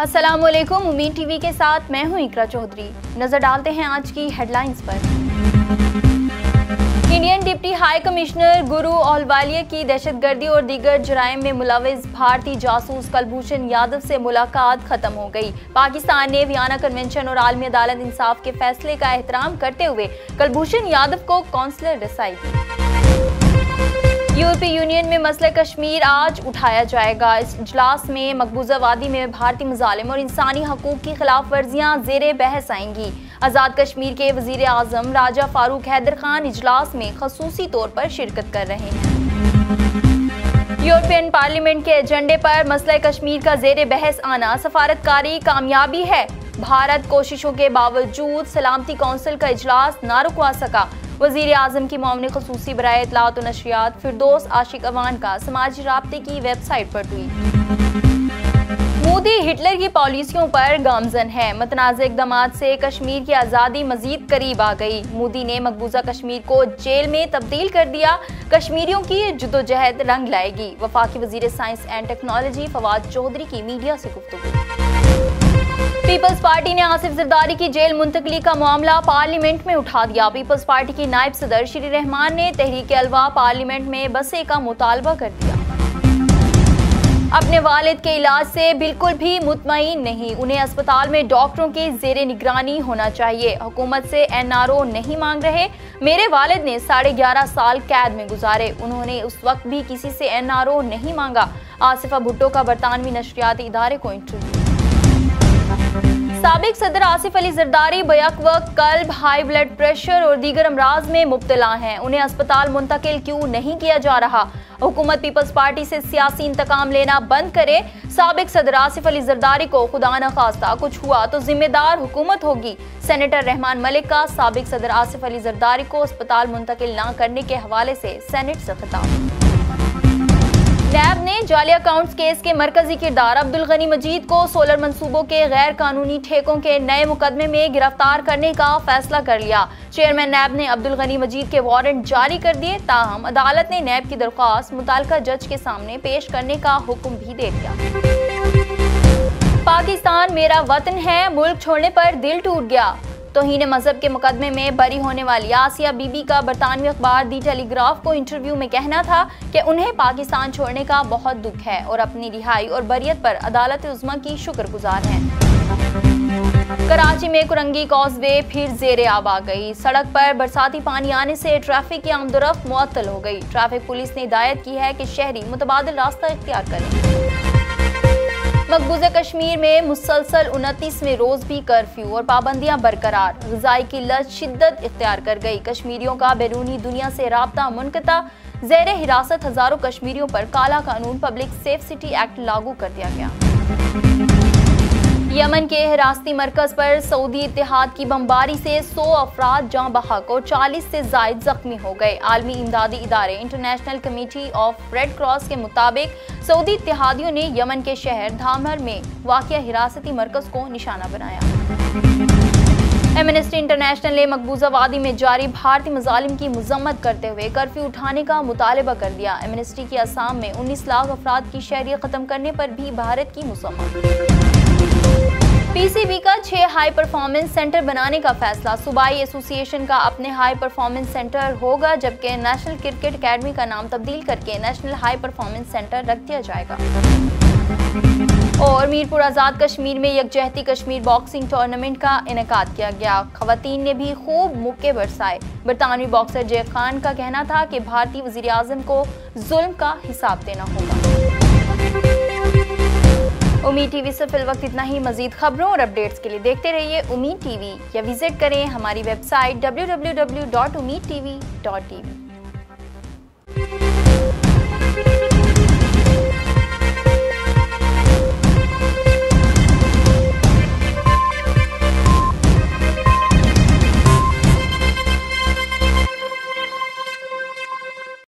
السلام علیکم امید ٹی وی کے ساتھ میں ہوں اکرا چودھری۔ نظر ڈالتے ہیں آج کی ہیڈ لائنز پر۔ Indian deputy high commissioner Guru Ahluwalia کی دہشت گردی اور دیگر جرائم میں ملوث بھارتی جاسوس کلبھوشن یادو سے ملاقات ختم ہو گئی۔ پاکستان نے ویانا کنونشن اور عالمی عدالت انصاف کے فیصلے کا احترام کرتے ہوئے کلبھوشن یادو کو کونسلر رسائی۔ دی یورپی یونین میں مسئلہ کشمیر آج اٹھایا جائے گا۔ اس اجلاس میں مقبوضہ وادی میں بھارتی مظالم اور انسانی حقوق کی خلاف ورزیاں زیر بحث آئیں گی۔ آزاد کشمیر کے وزیر اعظم راجہ فاروق حیدر خان اجلاس میں خصوصی طور پر شرکت کر رہے ہیں۔ یورپین پارلیمنٹ کے ایجنڈے پر مسئلہ کشمیر کا زیر بحث آنا سفارتکاری کامیابی ہے۔ بھارت کوششوں کے باوجود سلامتی کونسل کا اجلاس نہ رکوا سکا۔ وزیر اعظم کی معاون خصوصی برائے اطلاعات و نشریات فردوس عاشق اوان کا سماجی رابطے کی ویب سائٹ پر ٹویٹ۔ مودی ہٹلر کی پالیسیوں پر گامزن ہے متنازع اقدامات سے کشمیر کی آزادی مزید قریب آ گئی۔ مودی نے مقبوضہ کشمیر کو جیل میں تبدیل کر دیا۔ کشمیریوں کی جدوجہد رنگ لائے گی۔ وفاقی وزیر science and technology Fawad Chaudhry کی میڈیا سے گفتگو۔ پیپلز پارٹی نے آصف زرداری کی جیل منتقلی کا معاملہ پارلیمنٹ میں اٹھا دیا۔ پیپلز پارٹی کی نائب صدر شری رحمان نے تحریک الوا پارلیمنٹ میں بسے کا مطالبہ کر دیا۔ اپنے والد کے علاج سے بالکل بھی مطمئن نہیں۔ انہیں اسپتال میں ڈاکٹروں کی زیر نگرانی ہونا چاہیے۔ حکومت سے این آر او نہیں مانگ رہے۔ میرے والد نے ساڑھے گیارہ سال قید میں گزارے۔ انہوں نے اس وقت بھی کسی سے این آر او نہیں مانگا۔ آصفہ بھٹو کا برطانوی نشریاتی ادارے کو انٹرویو۔ سابق صدر آصف علی زرداری، بیک وقت قلب، ہائی بلڈ پریشر اور دیگر امراض میں مبتلا ہیں۔ انہیں اسپتال منتقل کیوں نہیں کیا جا رہا؟ حکومت پیپلز پارٹی سے سیاسی انتقام لینا بند کرے سابق صدر آصف علی زرداری کو خدا نہ خواستہ کچھ ہوا تو ذمہ دار حکومت ہوگی۔ سینیٹر رحمان ملک کا سابق صدر آصف علی زرداری کو اسپتال منتقل نہ کرنے کے حوالے سے سینٹ سے خطاب۔ نیب نے جعلی اکاؤنٹس کیس کے مرکزی کردار عبدالغنی مجید کو سولر منصوبوں کے غیر قانونی ٹھیکوں کے نئے مقدمے میں گرفتار کرنے کا فیصلہ کر لیا۔ چیئرمین نیب نے عبدالغنی مجید کے وارنٹ جاری کر دیے تاہم عدالت نے نیب کی درخواست متعلقہ جج کے سامنے پیش کرنے کا حکم بھی دے دیا۔ پاکستان میرا وطن ہے، ملک چھوڑنے پر دل ٹوٹ گیا۔ توہین مذہب کے مقدمے میں بری ہونے والی۔ آسیہ بی بی کا برطانوی اخبار دی ٹیلی گراف کو انٹرویو میں کہنا تھا کہ انہیں پاکستان چھوڑنے کا بہت دکھ ہے اور اپنی رہائی اور بریت پر عدالت عظمہ کی شکر گزار ہیں۔ کراچی میں کرنگی کاز وے پھر زیر آب آ گئی۔ سڑک پر برساتی پانی آنے سے ٹریفک کی آمد و رفت معطل ہو گئی۔ ٹریفک پولیس نے ہدایت کی ہے کہ شہری متبادل راستہ اختیار کریں۔ مقبوضہ کشمیر میں مسلسل انتیسویں روز بھی کرفیو اور پابندیاں برقرار۔ غذائی کی لچ شدت اختیار کر گئی۔ کشمیریوں کا بیرونی دنیا سے رابطہ منقطع۔ زیر حراست ہزاروں کشمیریوں پر کالا قانون پبلک سیف سٹی ایکٹ لاگو کر دیا گیا۔ یمن کے حراستی مرکز پر سعودی اتحاد کی بمباری سے سو افراد جاں بحق اور چالیس سے زائد زخمی ہو گئے۔ عالمی امدادی ادارے International Committee of Red Cross کے مطابق سعودی اتحادیوں نے یمن کے شہر دھامر میں واقع حراستی مرکز کو نشانہ بنایا۔ ایمنسٹی انٹرنیشنل نے مقبوضہ وادی میں جاری بھارتی مظالم کی مذمت کرتے ہوئے کرفیو اٹھانے کا مطالبہ کر دیا۔ ایمنسٹی کی اسام میں انیس لاکھ افراد کی شہریت ختم کرنے پر بھی بھارت کی مذمت۔ پی سی بی کا چھ ہائی پرفارمنس سینٹر بنانے کا فیصلہ۔ صوبائی ایسوسی ایشن کا اپنے ہائی پرفارمنس سینٹر ہوگا، جبکہ نیشنل کرکٹ اکیڈمی کا نام تبدیل کر کے نیشنل ہائی پرفارمنس سینٹر رکھ دیا جائے گا۔ اور میرپور آزاد کشمیر میں یکجہتی کشمیر باکسنگ ٹورنامنٹ کا انعقاد کیا گیا۔ خواتین نے بھی خوب موقع برسائے۔ برطانوی باکسر جے خان کا کہنا تھا کہ بھارتی وزیر اعظم کو ظلم کا حساب دینا ہوگا۔ امید ٹی وی سے فی الوقت اتنا ہی. مزید خبروں اور اپڈیٹس کے لیے دیکھتے رہیے امید ٹی وی یا وزٹ کریں ہماری ویب سائٹ ڈبلیو